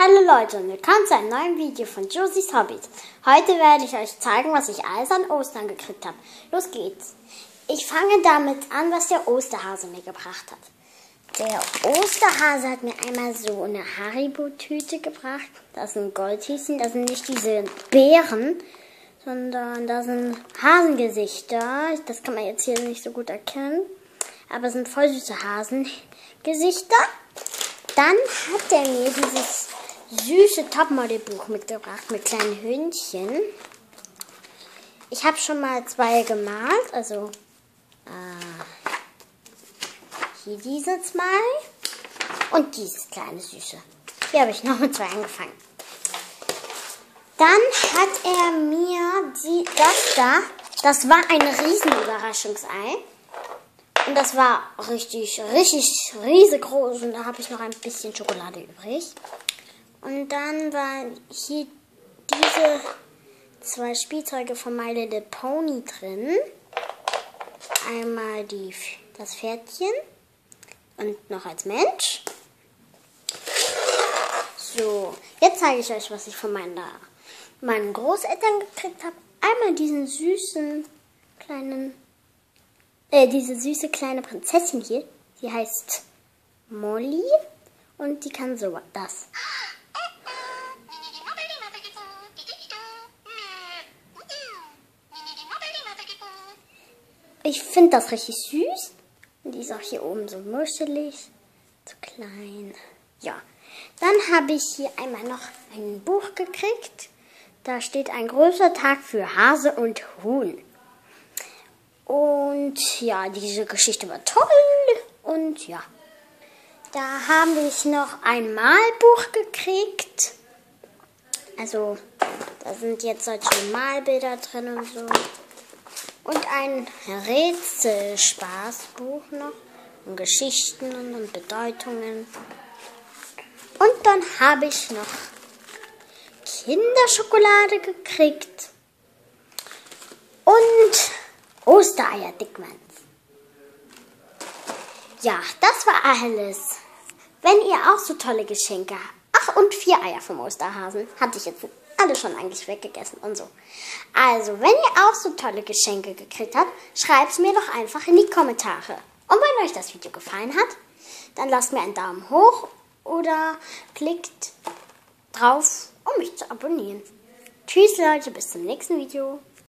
Hallo Leute und willkommen zu einem neuen Video von Josies Hobbys. Heute werde ich euch zeigen, was ich alles an Ostern gekriegt habe. Los geht's. Ich fange damit an, was der Osterhase mir gebracht hat. Der Osterhase hat mir einmal so eine Haribo-Tüte gebracht. Das sind Goldhäschen, das sind nicht diese Beeren, sondern das sind Hasengesichter. Das kann man jetzt hier nicht so gut erkennen. Aber es sind voll süße Hasengesichter. Dann hat er mir dieses süße Topmodel-Buch mitgebracht mit kleinen Hündchen. Ich habe schon mal zwei gemalt, also äh, hier diese zwei und dieses kleine Süße. Hier habe ich noch mit zwei angefangen. Dann hat er mir die, das da, das war ein Riesenüberraschungsei. Und das war richtig, richtig riesengroß und da habe ich noch ein bisschen Schokolade übrig. Und dann waren hier diese zwei Spielzeuge von My Little Pony drin. Einmal die, das Pferdchen und noch als Mensch. So, jetzt zeige ich euch, was ich von meinen, meinen Großeltern gekriegt habe. Einmal diesen süßen kleinen, äh, diese süße kleine Prinzessin hier. Die heißt Molly und die kann so das. Ich finde das richtig süß. Und die ist auch hier oben so muschelig, so klein. Ja, dann habe ich hier einmal noch ein Buch gekriegt. Da steht ein großer Tag für Hase und Huhn. Und ja, diese Geschichte war toll. Und ja, da habe ich noch ein Malbuch gekriegt. Also, da sind jetzt solche Malbilder drin und so. Und ein Rätselspaßbuch noch. Und Geschichten und Bedeutungen. Und dann habe ich noch Kinderschokolade gekriegt. Und Ostereier Dickmanns. Ja, das war alles. Wenn ihr auch so tolle Geschenke habt. Ach, und vier Eier vom Osterhasen. Hatte ich jetzt alle schon eigentlich weggegessen und so. Also, wenn ihr auch so tolle Geschenke gekriegt habt, schreibt es mir doch einfach in die Kommentare. Und wenn euch das Video gefallen hat, dann lasst mir einen Daumen hoch oder klickt drauf, um mich zu abonnieren. Tschüss Leute, bis zum nächsten Video.